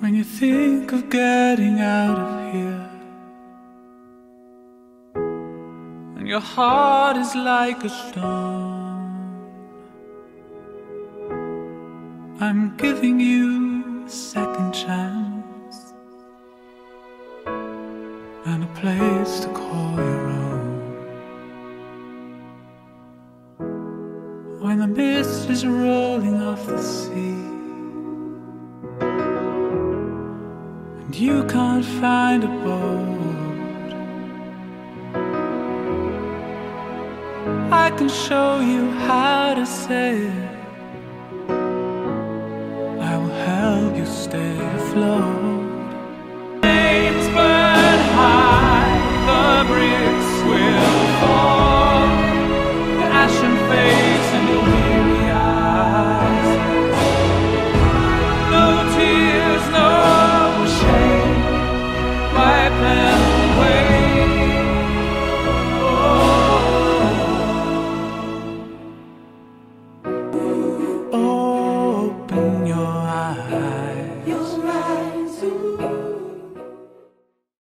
When you think of getting out of here, and your heart is like a stone, I'm giving you a second chance and a place to call your own. When the mist is rolling off and you can't find a boat. I can show you how to sail. I will help you stay afloat. open your eyes. Your eyes